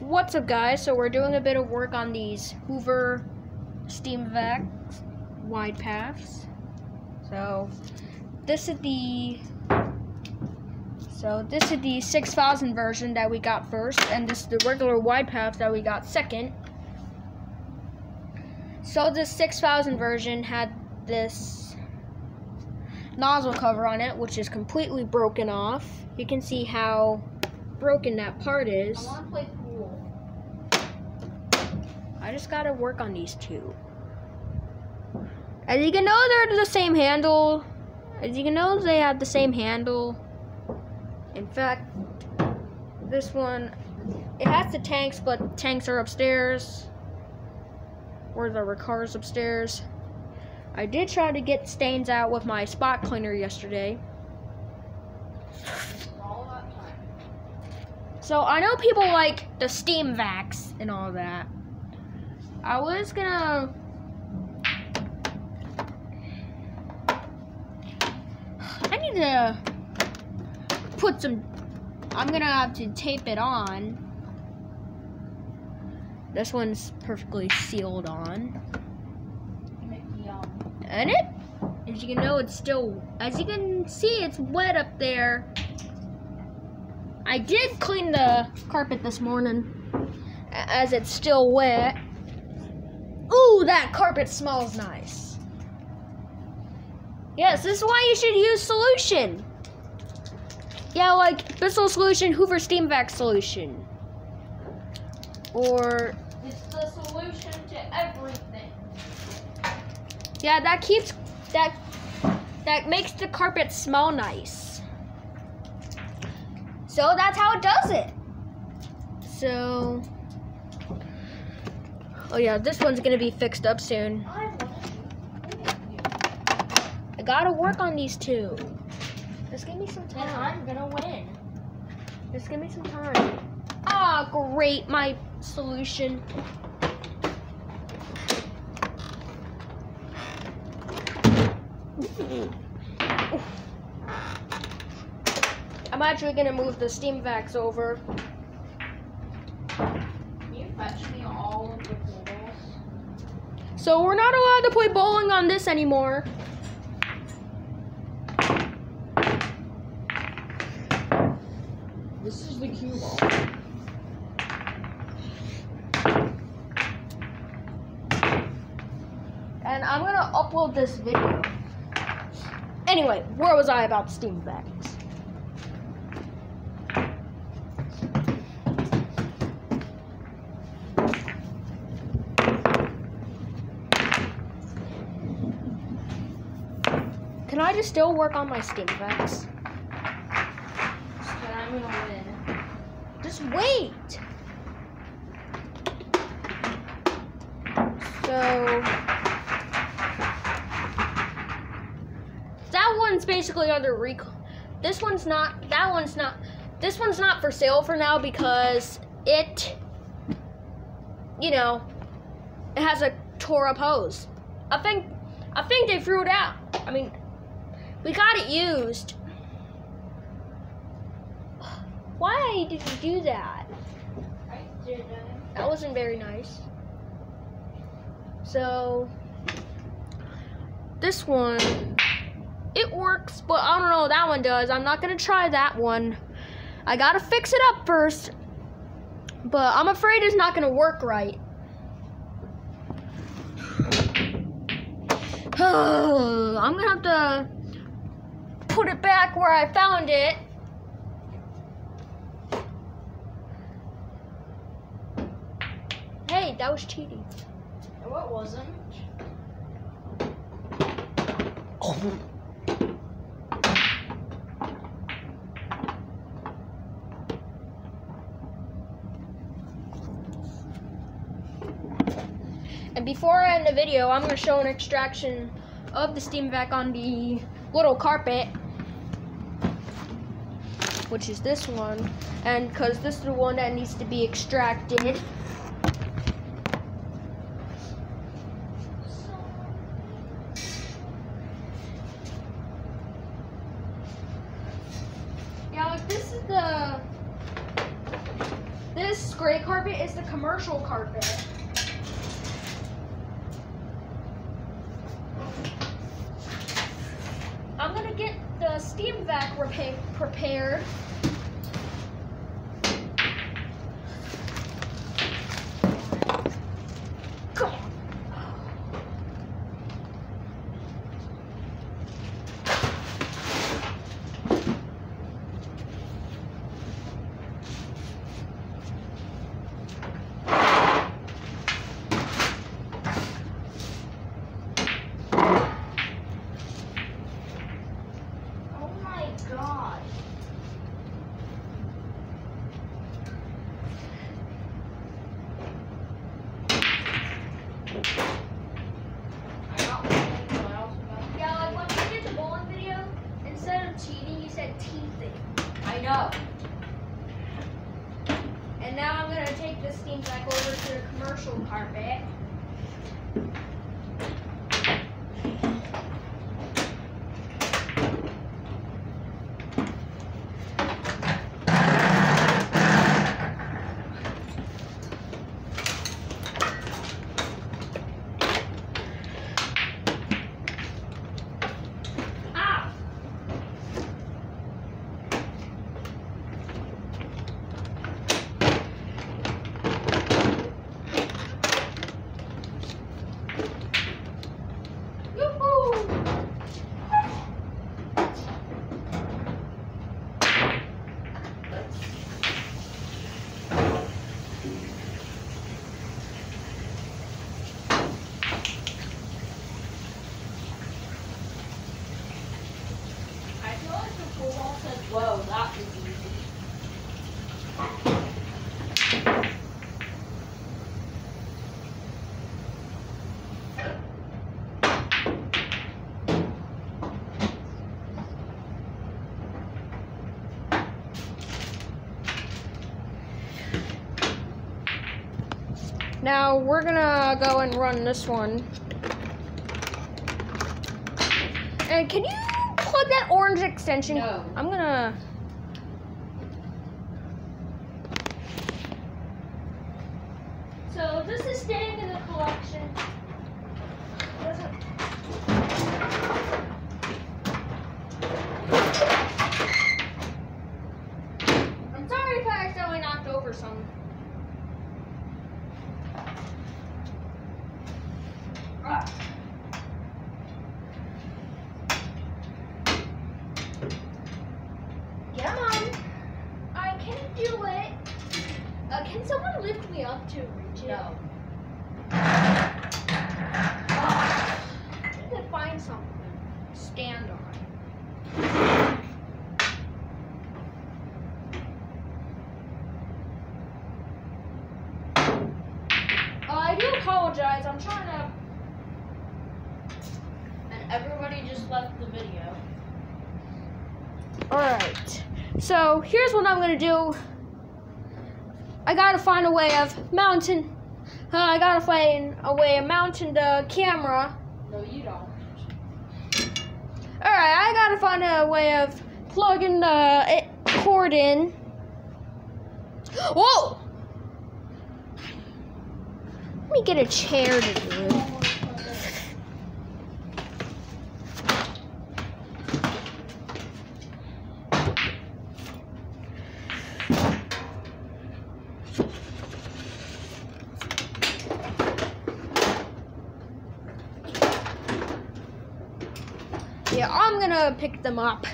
What's up guys? So we're doing a bit of work on these Hoover Steam Vac wide paths. So this is the so this is the 6000 version that we got first and this is the regular wide path that we got second. So the 6000 version had this nozzle cover on it which is completely broken off. You can see how broken that part is. I just gotta work on these two. As you can know, they're the same handle. As you can know, they have the same handle. In fact, this one, it has the tanks, but tanks are upstairs. Or the cars upstairs. I did try to get stains out with my spot cleaner yesterday. So I know people like the steam vacs and all that. I was gonna I need to put some I'm gonna have to tape it on. This one's perfectly sealed on. And it as you can know it's still as you can see it's wet up there. I did clean the carpet this morning as it's still wet. Ooh, that carpet smells nice. Yes, this is why you should use solution. Yeah, like Bissell solution, Hoover Steam Vac solution. Or It's the solution to everything. yeah, that keeps that that makes the carpet smell nice. So that's how it does it. So Oh yeah, this one's gonna be fixed up soon. I gotta work on these two. Just give me some you. And time. I'm gonna win. Just give me some time. Ah, great, my solution. I'm actually gonna move the steam vacs over. Can you fetch me all of the pool balls? So we're not allowed to play bowling on this anymore. This is the cue ball. And I'm gonna upload this video. Anyway, where was I about steam vacs? Just still work on my steam vacs? Then I'm gonna win. Just wait. So that one's basically under recall. This one's not. That one's not. This one's not for sale for now because it, you know, it has a tore up hose. I think. I think they threw it out. I mean, we got it used. Why did you do that? That wasn't very nice. So this one it works, but I don't know what that one does. I'm not gonna try that one. I gotta fix it up first. But I'm afraid it's not gonna work right. I'm gonna have to put it back where I found it. Hey, that was cheating. No, it wasn't. And before I end the video, I'm going to show an extraction of the steam vac on the little carpet, which is this one. And because this is the one that needs to be extracted. Yeah, like this is the this this gray carpet is the commercial carpet. I'm gonna get the steam vac repa- prepared. Come on. Oh my god. I got one thing, what else about- Yeah, like when we did the bowling video, instead of cheating, you said teething. I know. And now I'm gonna steam vac over to the commercial carpet. Ah! Yoo-hoo! I feel like the pool ball said, whoa, that was easy. Now we're gonna go and run this one. And can you plug that orange extension? No. I'm gonna. So this is staying in the collection. Doesn't- I'm sorry if I accidentally knocked over some. Ah. Come on. I can do it. Uh, someone lift me up to reach it? No. I need to find something. to Stand on. Uh, I do apologize. I'm trying to. And everybody just left the video. Alright. So here's what I'm gonna do. I gotta find a way of mounting. Uh, I gotta find a way of mounting the camera. No, you don't. Alright, I gotta find a way of plugging the cord in. Whoa! Let me get a chair to do it. Yeah, I'm gonna pick them up.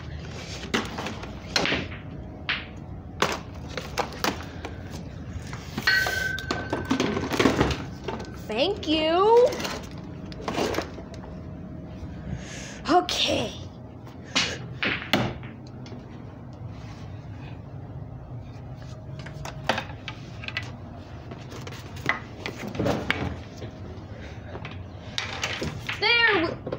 Thank you. Okay. There. we-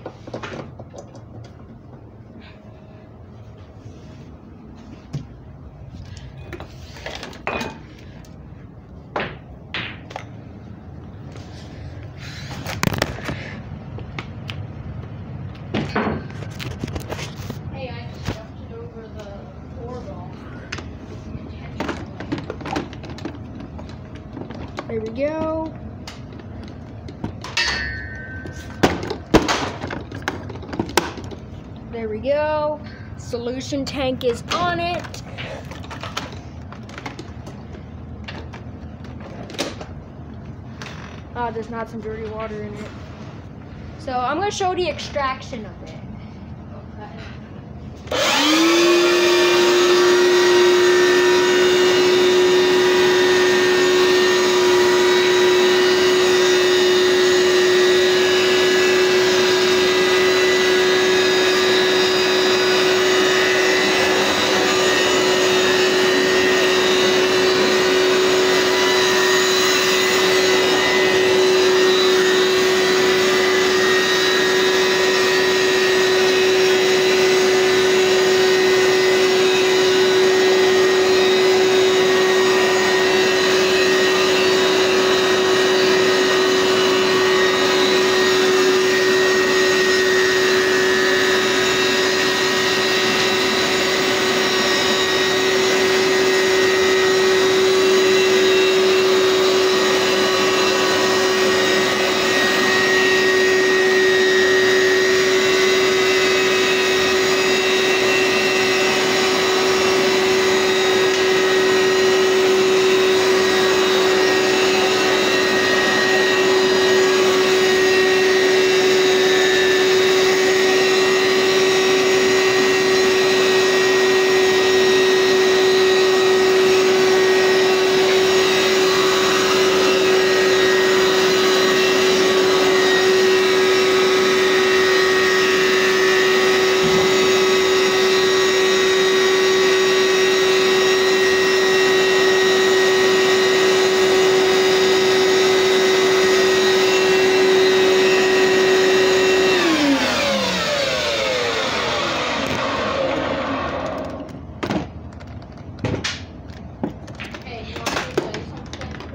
There we go. There we go. Solution tank is on it. Ah, there's not some dirty water in it. So I'm gonna show the extraction of it.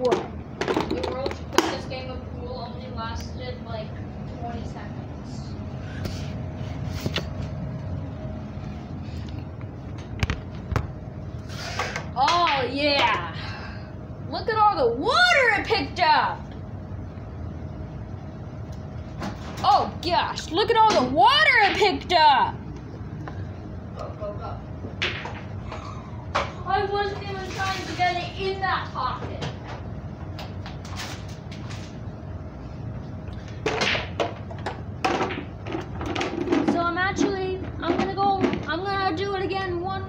What? The world's quickest game of pool only lasted like 20 seconds. Oh yeah! Look at all the water it picked up! Oh gosh, look at all the water it picked up! Go, go, go. I wasn't even trying to get it in that pocket. So I'm actually, I'm gonna go, I'm gonna do it again one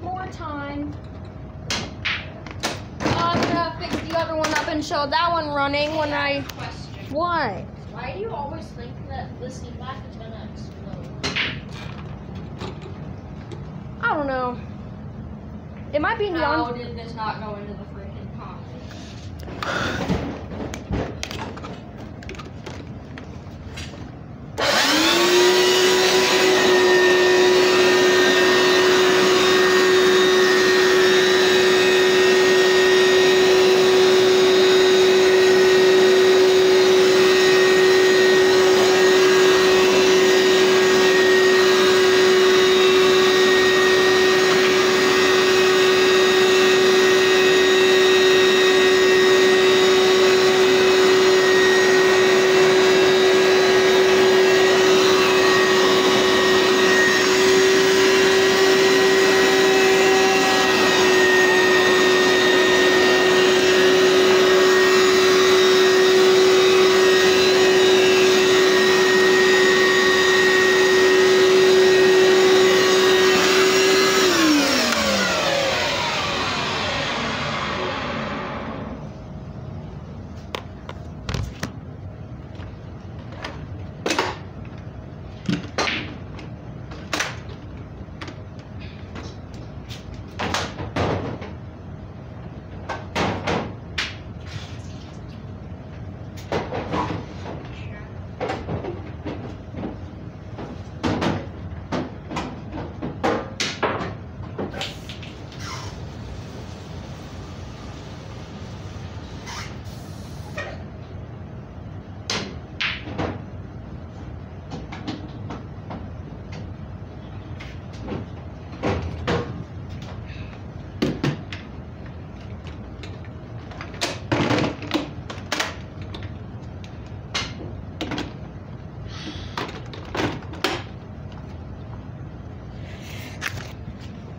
more time. I'm gonna fix the other one up and show that one running when I, Question. what? Why do you always think that this steam vac is gonna explode? I don't know. It might be in the How on- did this not go into the freaking pocket?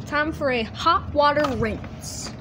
Time for a hot water rinse.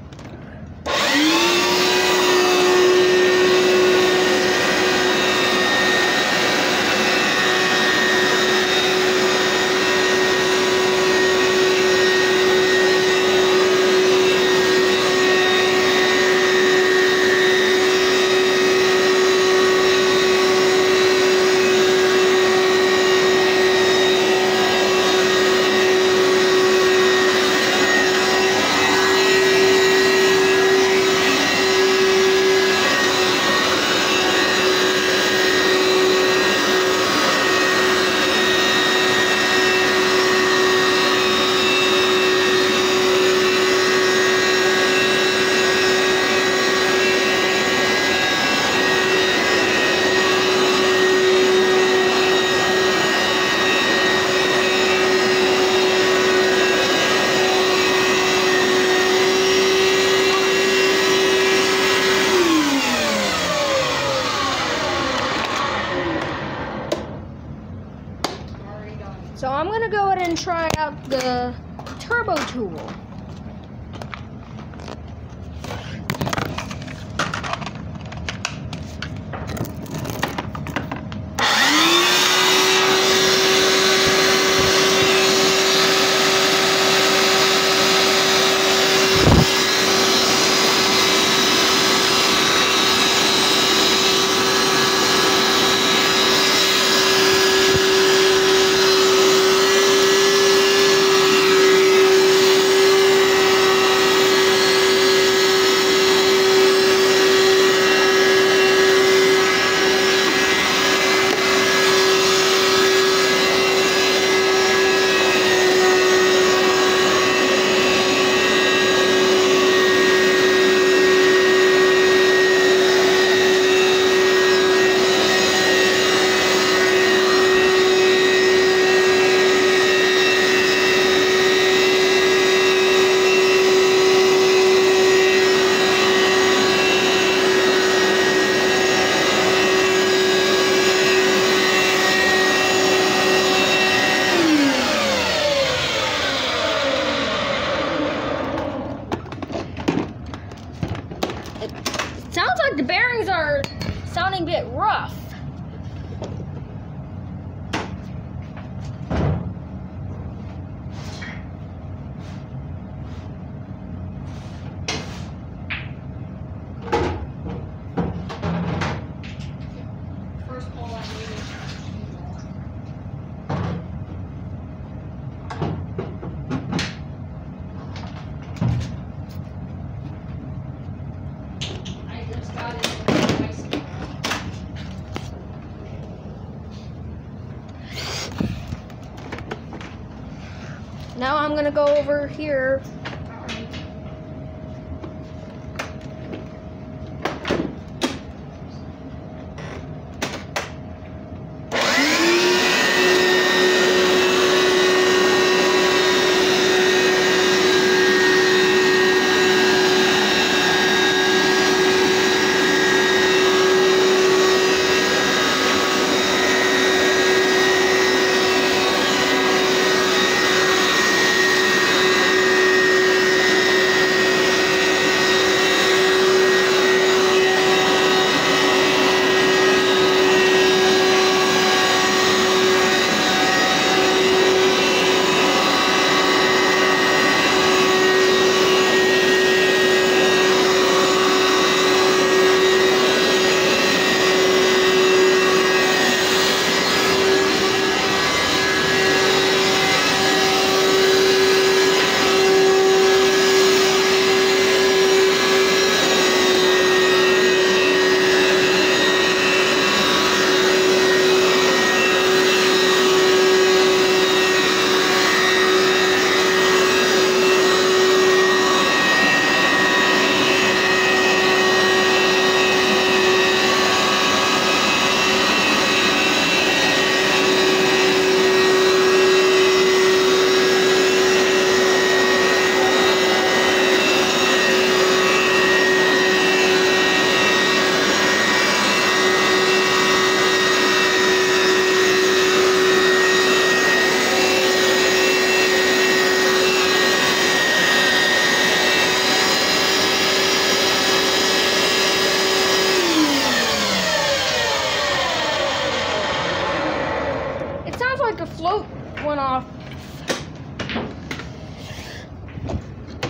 gonna go over here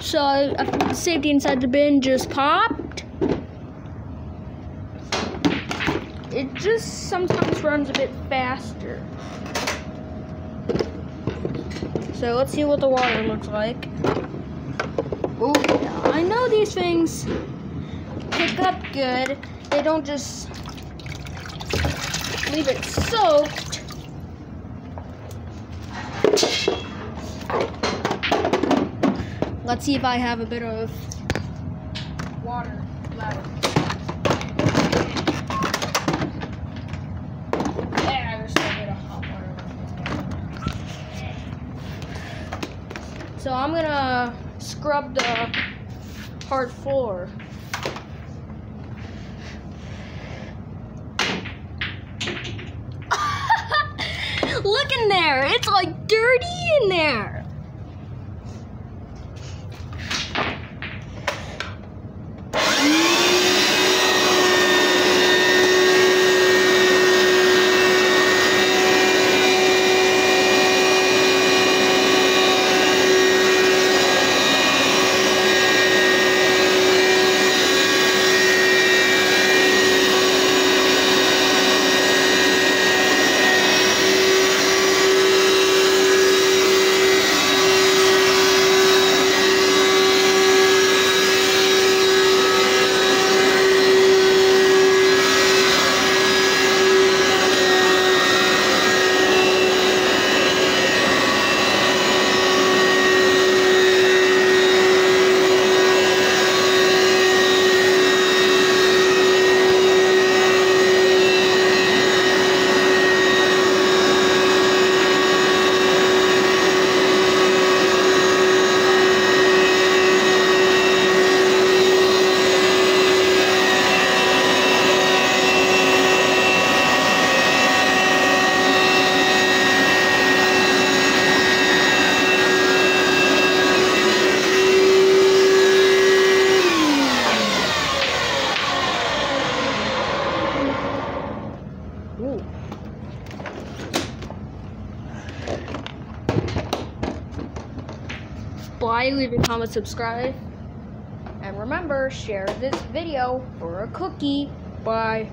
So uh, safety inside the bin just popped. It just sometimes runs a bit faster. So let's see what the water looks like. Oh, I know these things pick up good. They don't just leave it soaked. Let's see if I have a bit of water left. So I'm gonna scrub the hard floor. Look in there. It's like dirty in there. Subscribe. And remember, share this video for a cookie. Bye.